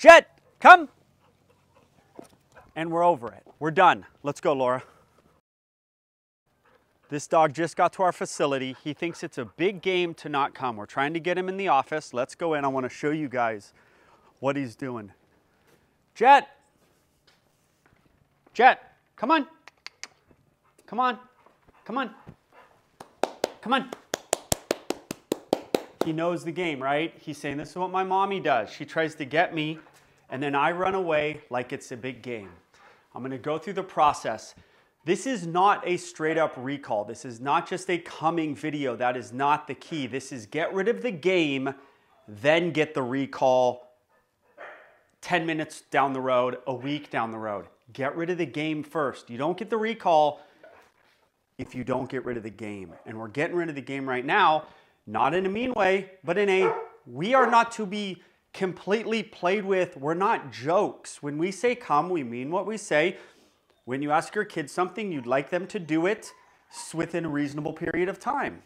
Jet, come. And we're over it. We're done. Let's go, Laura. This dog just got to our facility. He thinks it's a big game to not come. We're trying to get him in the office. Let's go in. I want to show you guys what he's doing. Jet. Jet, come on. Come on. Come on. Come on. He knows the game, right? He's saying, This is what my mommy does. She tries to get me, and then I run away like it's a big game. I'm gonna go through the process. This is not a straight up recall. This is not just a coming video. That is not the key. This is get rid of the game, then get the recall 10 minutes down the road, a week down the road. Get rid of the game first. You don't get the recall if you don't get rid of the game. And we're getting rid of the game right now not in a mean way, but in a we are not to be completely played with. We're not jokes. When we say come, we mean what we say. When you ask your kids something, you'd like them to do it within a reasonable period of time.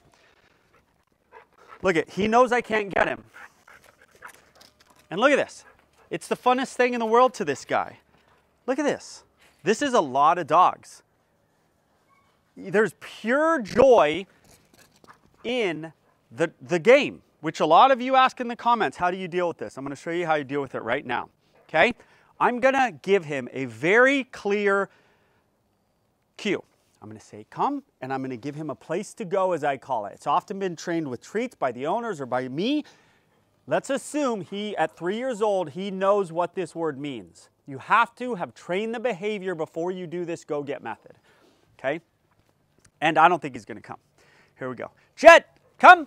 Look at, he knows I can't get him. And look at this. It's the funnest thing in the world to this guy. Look at this. This is a lot of dogs. There's pure joy in the, the game, which a lot of you ask in the comments, how do you deal with this? I'm gonna show you how you deal with it right now, okay? I'm gonna give him a very clear cue. I'm gonna say come, and I'm gonna give him a place to go as I call it. It's often been trained with treats by the owners or by me. Let's assume he, at three years old, he knows what this word means. You have to have trained the behavior before you do this go get method, okay? And I don't think he's gonna come. Here we go. Jet, come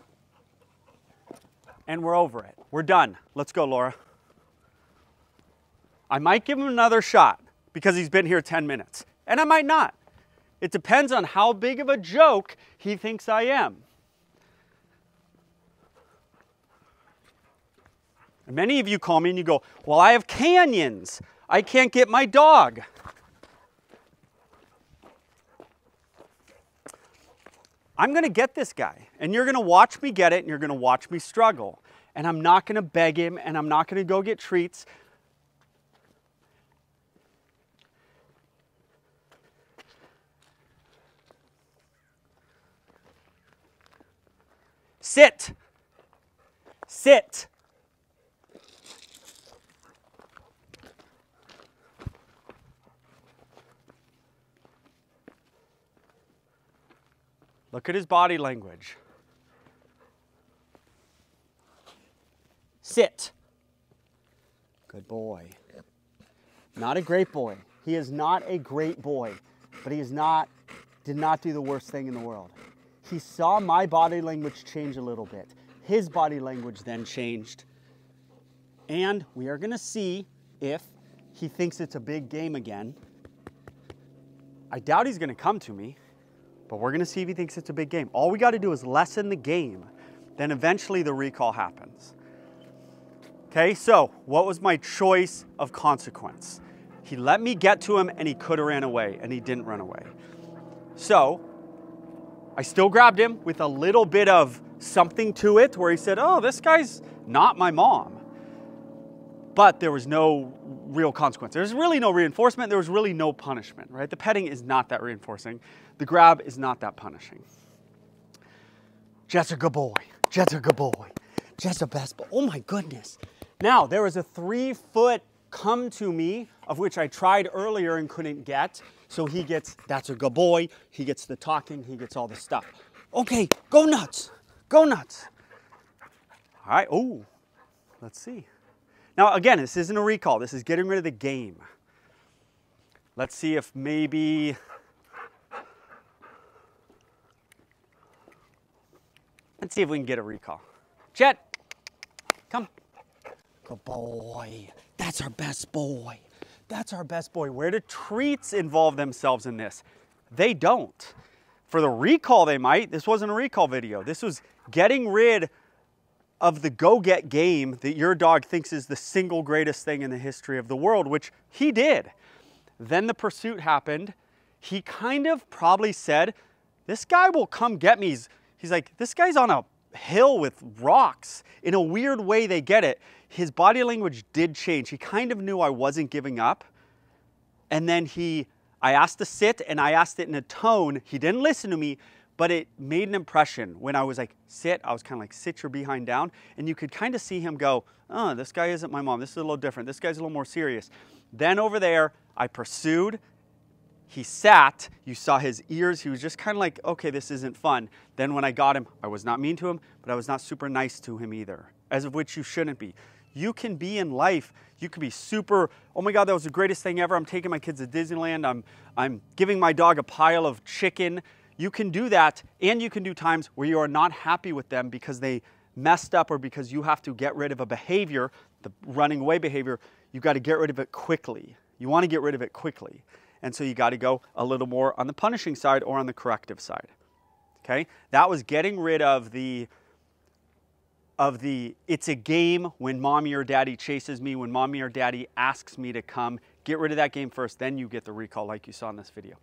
and we're over it. We're done. Let's go, Laura. I might give him another shot because he's been here 10 minutes, and I might not. It depends on how big of a joke he thinks I am. Many of you call me and you go, Well, I have canyons. I can't get my dog. I'm to get this guy, and you're to watch me get it, and you're to watch me struggle. And I'm not to beg him, and I'm not to go get treats. Sit. Sit. Look at his body language. Sit. Good boy. Not a great boy. He is not a great boy, but he is not, did not do the worst thing in the world. He saw my body language change a little bit. His body language then changed. And we are going to see if he thinks it's a big game again. I doubt he's going to come to me. But we're going to see if he thinks it's a big game. All we got to do is lessen the game. Then eventually the recall happens. Okay, so what was my choice of consequence? He let me get to him and he could have ran away and he didn't run away. So I still grabbed him with a little bit of something to it where he said, Oh, this guy's not my mom. But there was no real consequence. There's really no reinforcement. There was really no punishment, right? The petting is not that reinforcing. The grab is not that punishing. Jet's a good boy. Jet's a good boy. Jet's a best boy. Oh my goodness. Now, there was a three foot come to me, of which I tried earlier and couldn't get. So he gets, that's a good boy. He gets the talking, he gets all the stuff. Okay, go nuts. Go nuts. All right, oh, let's see. Now, again, this isn't a recall. This is getting rid of the game. Let's see if maybe Let's see if we can get a recall. Jet, come. Good boy. That's our best boy. That's our best boy. Where do treats involve themselves in this? They don't. For the recall, they might. This wasn't a recall video. This was getting rid of the go get game that your dog thinks is the single greatest thing in the history of the world, which he did. Then the pursuit happened. He kind of probably said, This guy will come get me. He's, he's like, This guy's on a hill with rocks. In a weird way, they get it. his body language did change. He kind of knew I wasn't giving up. And then he, I asked to sit and I asked it in a tone. He didn't listen to me, but it made an impression. When I was like, sit, I was kind of like, sit your behind down. And you could kind of see him go, oh, this guy isn't my mom. This is a little different. This guy's a little more serious. Then over there, I pursued. He sat. You saw his ears. He was just kind of like, okay, this isn't fun. Then when I got him, I was not mean to him, but I was not super nice to him either, as of which you shouldn't be. You can be in life, you can be super, oh my God, that was the greatest thing ever. I'm taking my kids to Disneyland. I'm, I'm giving my dog a pile of chicken. You can do that, and you can do times where you are not happy with them because they messed up or because you have to get rid of a behavior, the running away behavior, you've got to get rid of it quickly. You want to get rid of it quickly. And so you got to go a little more on the punishing side or on the corrective side. Okay? That was getting rid of the of the it's a game when mommy or daddy chases me, when mommy or daddy asks me to come. Get rid of that game first, then you get the recall like you saw in this video.